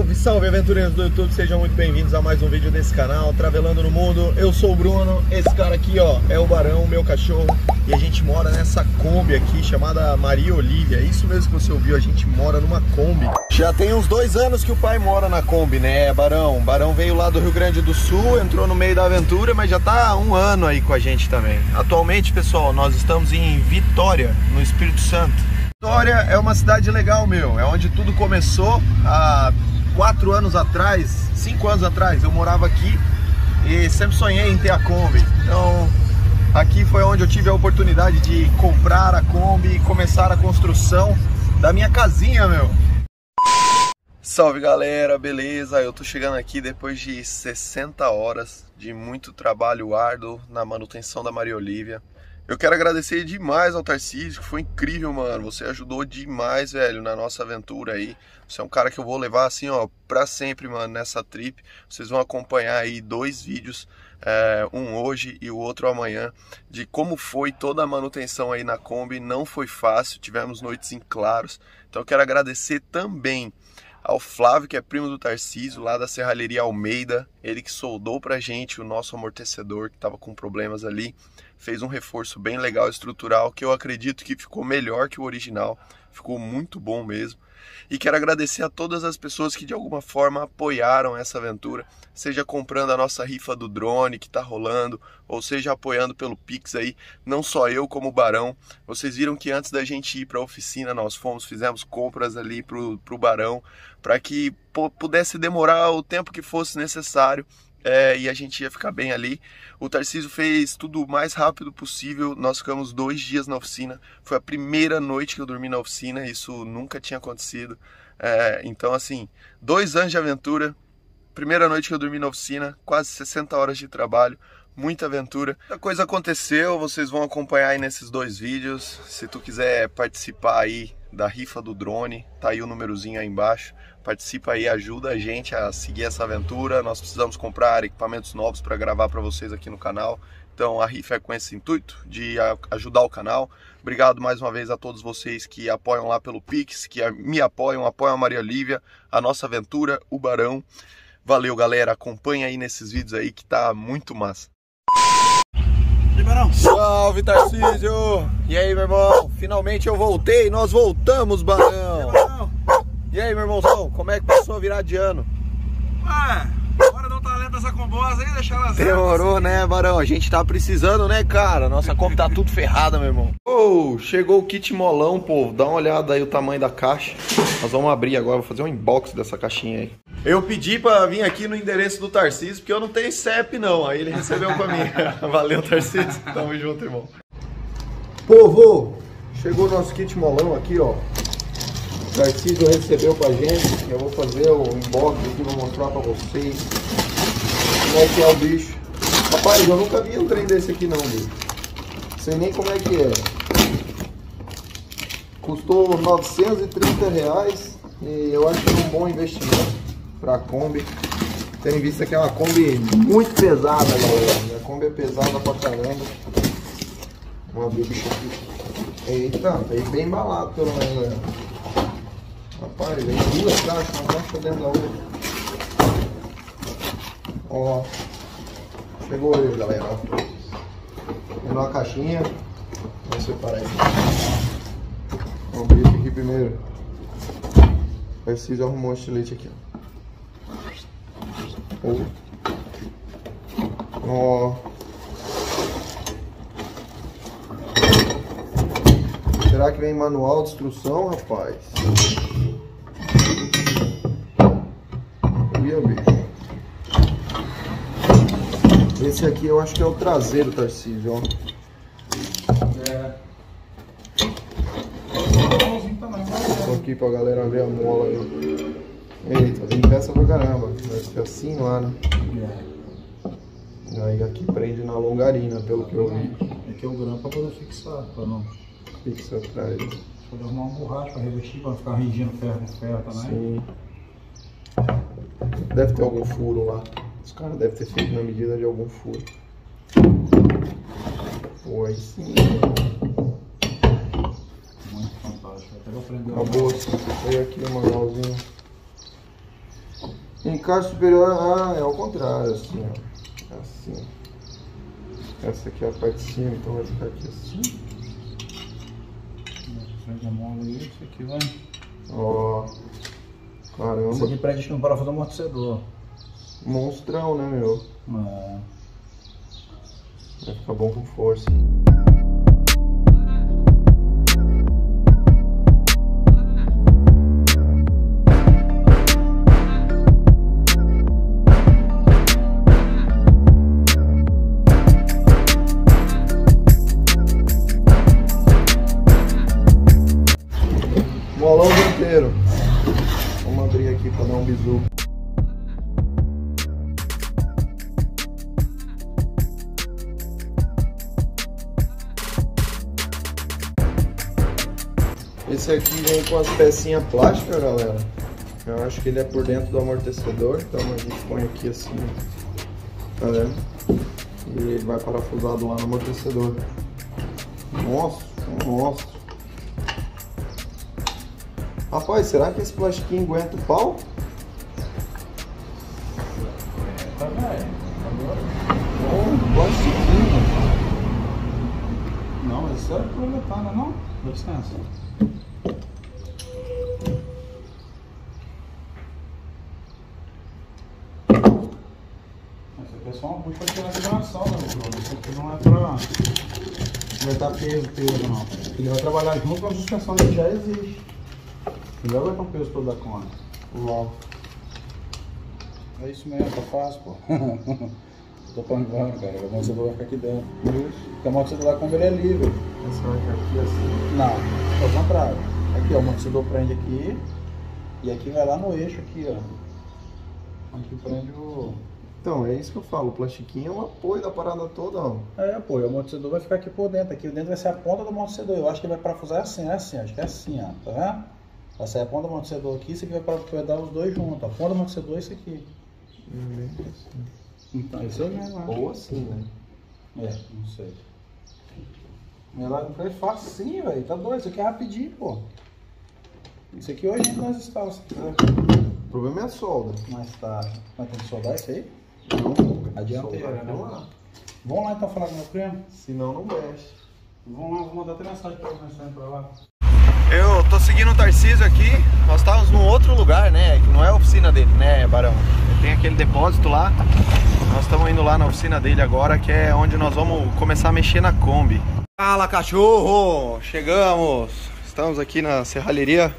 Salve, salve aventureiros do YouTube, sejam muito bem-vindos a mais um vídeo desse canal, Travelando no Mundo. Eu sou o Bruno, esse cara aqui ó, é o Barão, meu cachorro, e a gente mora nessa Kombi aqui chamada Maria Olívia. É isso mesmo que você ouviu, a gente mora numa Kombi. Já tem uns dois anos que o pai mora na Kombi, né, Barão? O Barão veio lá do Rio Grande do Sul, entrou no meio da aventura, mas já tá um ano aí com a gente também. Atualmente, pessoal, nós estamos em Vitória, no Espírito Santo. Vitória é uma cidade legal, meu. É onde tudo começou há quatro anos atrás, cinco anos atrás. Eu morava aqui e sempre sonhei em ter a Kombi. Então, aqui foi onde eu tive a oportunidade de comprar a Kombi e começar a construção da minha casinha, meu. Salve galera, beleza? Eu tô chegando aqui depois de 60 horas de muito trabalho árduo na manutenção da Maria Olívia. Eu quero agradecer demais ao Tarcísio, que foi incrível, mano. Você ajudou demais, velho, na nossa aventura aí. Você é um cara que eu vou levar assim, ó, pra sempre, mano, nessa trip. Vocês vão acompanhar aí dois vídeos, é, um hoje e o outro amanhã, de como foi toda a manutenção aí na Kombi. Não foi fácil, tivemos noites em claros. Então eu quero agradecer também ao Flávio, que é primo do Tarcísio, lá da Serralheria Almeida, ele que soldou pra gente o nosso amortecedor que estava com problemas ali, fez um reforço bem legal estrutural que eu acredito que ficou melhor que o original, ficou muito bom mesmo. E quero agradecer a todas as pessoas que de alguma forma apoiaram essa aventura, seja comprando a nossa rifa do drone que está rolando, ou seja apoiando pelo Pix aí, não só eu como o Barão. Vocês viram que antes da gente ir para a oficina, nós fomos, fizemos compras ali para o Barão, para que pudesse demorar o tempo que fosse necessário é, e a gente ia ficar bem ali. O Tarcísio fez tudo o mais rápido possível. Nós ficamos dois dias na oficina. Foi a primeira noite que eu dormi na oficina. Isso nunca tinha acontecido. É, então, assim, dois anos de aventura. Primeira noite que eu dormi na oficina, quase 60 horas de trabalho, muita aventura. A coisa aconteceu, vocês vão acompanhar aí nesses dois vídeos. Se tu quiser participar aí da rifa do drone, tá aí o númerozinho aí embaixo. Participa aí, ajuda a gente a seguir essa aventura. Nós precisamos comprar equipamentos novos para gravar para vocês aqui no canal. Então a rifa é com esse intuito de ajudar o canal. Obrigado mais uma vez a todos vocês que apoiam lá pelo Pix, que me apoiam, apoiam a Maria Lívia, a nossa aventura, o Barão. Valeu, galera. Acompanha aí nesses vídeos aí que tá muito massa. Barão. Salve, Tarcísio! E aí, meu irmão? Finalmente eu voltei, nós voltamos, Barão! E aí, meu irmãozão, como é que passou a virar de ano? Ué, bora dar um talento nessa combosa aí, deixar ela Demorou, assim. né, Barão? A gente tá precisando, né, cara? Nossa Kombi tá tudo ferrada, meu irmão. Oh, chegou o kit molão, povo. Dá uma olhada aí o tamanho da caixa. Nós vamos abrir agora, vou fazer um unboxing dessa caixinha aí. Eu pedi pra vir aqui no endereço do Tarcísio, porque eu não tenho CEP não. Aí ele recebeu pra mim. Valeu, Tarcísio. Tamo junto, irmão. Povo, chegou o nosso kit molão aqui, ó. Tarcísio recebeu pra gente. Eu vou fazer o unboxing aqui, vou mostrar pra vocês como é que é o bicho. Rapaz, eu nunca vi um trem desse aqui não, bicho. Sei nem como é que é. Custou 930 reais e eu acho que é um bom investimento pra Kombi. Tendo em vista que é uma Kombi muito pesada, galera. A Kombi é pesada pra caramba. Vamos abrir o bicho aqui. Eita, tá bem embalado pelo menos, galera. Rapaz, vem duas caixas, uma caixa dentro da outra. Ó. Chegou ele, galera. Ó. uma caixinha. Vamos separar isso aqui. Vamos abrir esse aqui primeiro. Preciso arrumar um estilete aqui, ó. Ó. Será que vem manual de instrução, rapaz? Esse aqui eu acho que é o traseiro, Tarcísio, ó. É. Tô aqui pra galera ver a mola aí. Eita, vem peça pra caramba. Vai ser assim lá, né? É. Aí aqui prende na longarina, pelo que eu vi. Aqui é o grampo pra poder fixar, pra não... Fixa atrás. Pode arrumar um borracha pra revestir, pra ficar ringindo ferro com ferro também. Sim. Deve ter algum furo lá. Os caras devem ter feito na medida de algum furo. Foi sim. Muito fantástico. Até eu aprender. Acabou. Veio aqui o manualzinho. Encaixe superior, ah, é ao contrário, assim, ó. Assim. Essa aqui é a parte de cima, então vai ficar aqui assim. Frente a mola aí, isso aqui vai. Ó. Caramba. Isso aqui prende no parafuso amortecedor. Monstrão, né, meu? É. Vai ficar bom com força. Esse aqui vem com as pecinhas plásticas, galera. Eu acho que ele é por dentro do amortecedor, então a gente põe aqui assim, tá vendo? E ele vai parafusado lá no amortecedor. Nossa, nossa. Rapaz, será que esse plastiquinho aguenta o pau? Tá velho. Oh, plastiquinho. Não, mas isso é proletar, não? Dá licença. Isso aqui é só uma bucha a vibração, né, Bruno? Isso aqui não é pra aguentar peso, peso, não. Ele vai trabalhar junto com a suspensão que já existe. Ele vai aguentar um peso todo da conta. Uau. É isso mesmo, tá fácil, pô. Tô pancando, cara. O amortecedor vai ficar aqui dentro. Porque o amortecedor quando ele é livre. Essa vai ficar aqui assim. Não, é o contrário. Aqui, ó, o amortecedor prende aqui. E aqui vai lá no eixo aqui, ó. Aqui prende o. Então, é isso que eu falo. O plastiquinho é um apoio da parada toda, ó. É, pô, e o amortecedor vai ficar aqui por dentro. Aqui dentro vai ser a ponta do amortecedor. Eu acho que ele vai parafusar assim, é assim, acho que é assim, ó. Tá vendo? Vai sair a ponta do amortecedor aqui, isso aqui vai parafusar os dois juntos. A ponta do amortecedor é isso aqui. Então, isso aí né? Ou assim, né? É, não sei. Mas não foi sim, velho. Tá doido, isso aqui é rapidinho, pô. Isso aqui hoje nós instalamos, se quiser. O problema é a solda. Mais tarde. Mas tem que soldar isso aí? Não. A dianteira, Solda né? Vamos lá então falar com meu primo? Senão não mexe. Vamos lá, vou mandar até mensagem pra ele mensagem pra lá. Eu tô seguindo o Tarcísio aqui. Nós estávamos num outro lugar, né? Que não é a oficina dele, né, Barão? Tem aquele depósito lá. Nós estamos indo lá na oficina dele agora, que é onde nós vamos começar a mexer na Kombi. Fala, cachorro! Chegamos! Estamos aqui na serralheria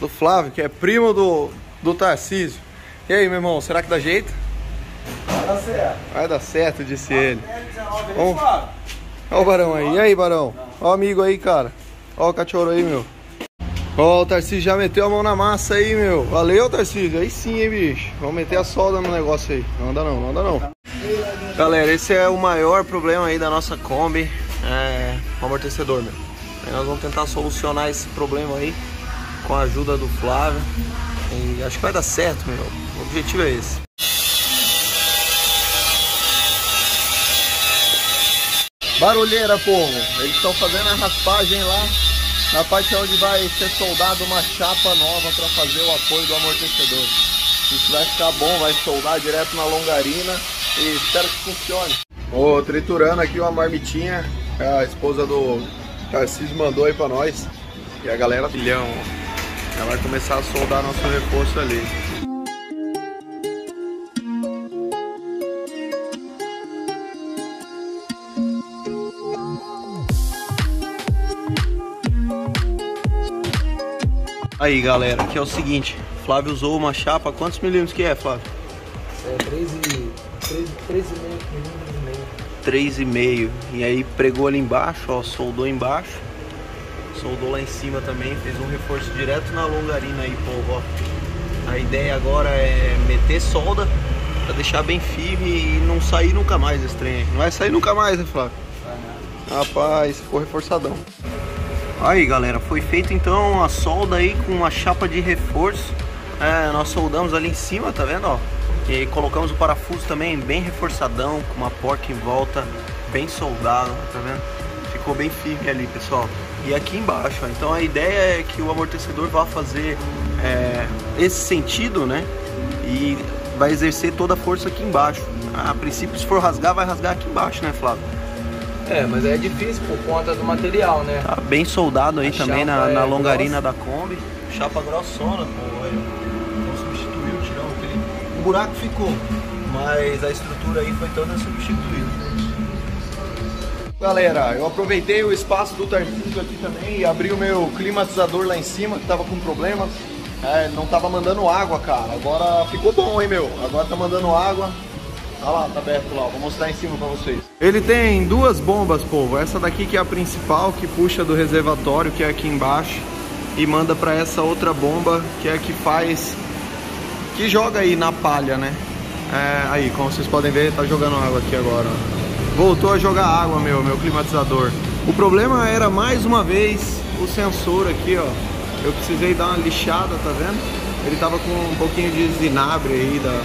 do Flávio, que é primo do, do Tarcísio. E aí, meu irmão, será que dá jeito? Tá certo. Vai dar certo, disse ele. Ó o Barão aí. E aí, Barão? Ó o amigo aí, cara. Ó o cachorro aí, meu. Ó, o Tarcísio já meteu a mão na massa aí, meu. Valeu, Tarcísio. Aí sim, hein, bicho. Vamos meter a solda no negócio aí. Não anda não, não anda não. Galera, esse é o maior problema aí da nossa Kombi. É o amortecedor, meu. Aí nós vamos tentar solucionar esse problema aí com a ajuda do Flávio. E acho que vai dar certo, meu. O objetivo é esse. Barulheira, povo. Eles estão fazendo a raspagem lá na parte onde vai ser soldado uma chapa nova para fazer o apoio do amortecedor. Isso vai ficar bom, vai soldar direto na longarina e espero que funcione. Ô, triturando aqui uma marmitinha, a esposa do Tarcísio mandou aí para nós. E a galera filhão, já vai começar a soldar nosso reforço ali. Aí galera, aqui é o seguinte, Flávio usou uma chapa, quantos milímetros que é, Flávio? É 13 13 13 milímetros e meio. 3,5 e aí pregou ali embaixo, ó, soldou embaixo, soldou lá em cima também, fez um reforço direto na longarina aí, povo, ó. A ideia agora é meter solda pra deixar bem firme e não sair nunca mais esse trem. Não vai sair nunca mais, né, Flávio? Rapaz, ficou reforçadão. Aí galera, foi feito então a solda aí com a chapa de reforço é, Nós soldamos ali em cima, tá vendo ó? E colocamos o parafuso também bem reforçadão Com uma porca em volta, bem soldado, tá vendo? Ficou bem firme ali pessoal E aqui embaixo, ó, então a ideia é que o amortecedor vá fazer é, esse sentido né? e vai exercer toda a força aqui embaixo. A princípio, se for rasgar, vai rasgar aqui embaixo, né, Flávio? É, mas é difícil por conta do material, né? Tá bem soldado aí A também na, chapa é na longarina grossa. da Kombi. Chapa grossona, pô. aí, Não substituiu, tirou aquele. O buraco ficou, mas a estrutura aí foi toda substituída. Galera, eu aproveitei o espaço do Tarcísio aqui também e abri o meu climatizador lá em cima, que tava com problemas. É, não tava mandando água, cara. Agora ficou bom, hein, meu? Agora tá mandando água. Olha lá, tá aberto lá, vou mostrar em cima pra vocês. Ele tem duas bombas, povo. Essa daqui que é a principal, que puxa do reservatório, que é aqui embaixo, e manda pra essa outra bomba, que é a que faz. que joga aí na palha, né? É, aí, como vocês podem ver, tá jogando água aqui agora. Voltou a jogar água, meu, meu climatizador. O problema era mais uma vez o sensor aqui, ó. Eu precisei dar uma lixada, tá vendo? Ele tava com um pouquinho de zinabre aí da,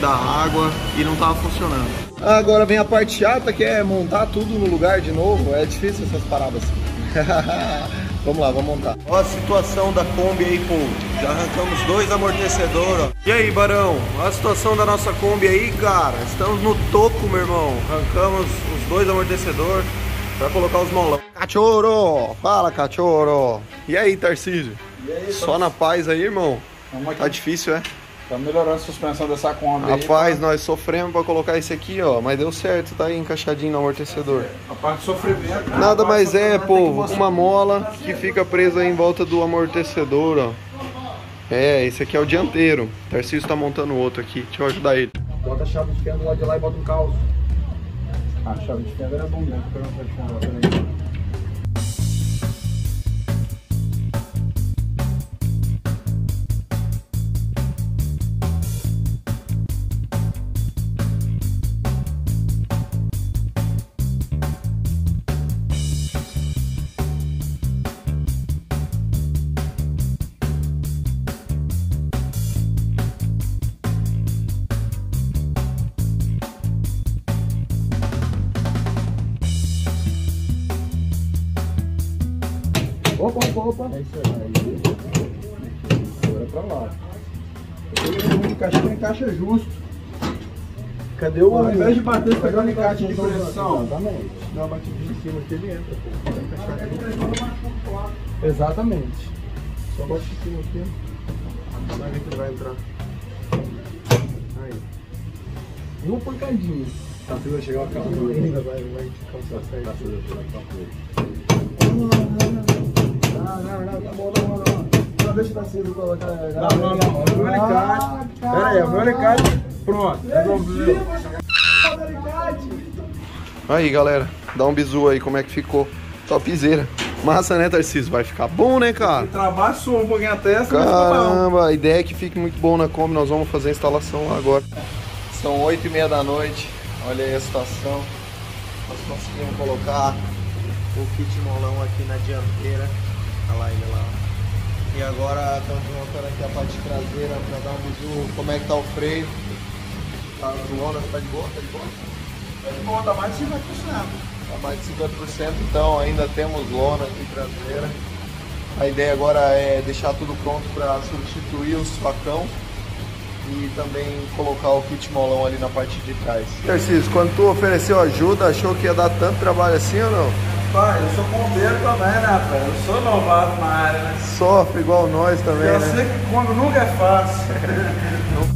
da água e não tava funcionando. Agora vem a parte chata que é montar tudo no lugar de novo. É difícil essas paradas. vamos lá, vamos montar. Ó a situação da Kombi aí, povo. Já arrancamos dois amortecedores, ó. E aí, Barão? Olha a situação da nossa Kombi aí, cara. Estamos no topo, meu irmão. Arrancamos os dois amortecedores pra colocar os molão. Cachorro! Fala, cachorro! E aí, Tarcísio? E aí, Só na paz aí, irmão? Tá difícil, é? Tá melhorando a suspensão dessa Kombi aí. Rapaz, nós sofremos pra colocar esse aqui, ó. Mas deu certo, tá aí encaixadinho no amortecedor. A parte de sofrimento. né? Nada mais é, povo, mostrar. uma mola que fica presa em volta do amortecedor, ó. É, esse aqui é o dianteiro. O Tarcísio tá montando outro aqui. Deixa eu ajudar ele. Bota a chave de fenda do lado de lá e bota um calço. A chave de fenda era bom mesmo. Opa. É isso aí. Agora pra lá. O encaixinho encaixa justo. Cadê o. Ao invés de bater, você pegar um encaixe de pressão. Exatamente. Dá uma batidinha em cima que ele entra, pô. Vai encaixar aqui. Exatamente. Só bate em cima aqui. Vai ver que ele vai entrar. Aí. Uma pancadinha. Tá tudo vai chegar o carro. Ainda vai, vai cansar certo. Tá bom, tá bom, tá bom. Não, deixa eu aceso colocar. Não, não, não. O meu alicate. Pera aí, o meu alicate. Pronto. Resolveu. Aí, galera, dá um bisu aí como é que ficou. Topzera. Massa, né, Tarcísio? Vai ficar bom, né, cara? Trabalho sua um pouquinho a testa. Caramba, a ideia é que fique muito bom na Kombi. Nós vamos fazer a instalação lá agora. São 8 e meia da noite. Olha aí a situação. Nós conseguimos colocar o kit molão aqui na dianteira. Olha lá ele lá. E agora estamos montando aqui a parte traseira para dar um bisu. Como é que tá o freio? Tá as lonas, tá de boa? Tá de boa? Tá de boa, tá mais de 50%. Tá mais de 50%, então ainda temos lona aqui traseira. A ideia agora é deixar tudo pronto para substituir os facão e também colocar o kit molão ali na parte de trás. Tarcísio, quando tu ofereceu ajuda, achou que ia dar tanto trabalho assim ou não? Pai, eu sou bombeiro também, né, rapaz? Eu sou novato na área, né? Sofre igual nós também, Eu né? sei que quando nunca é fácil.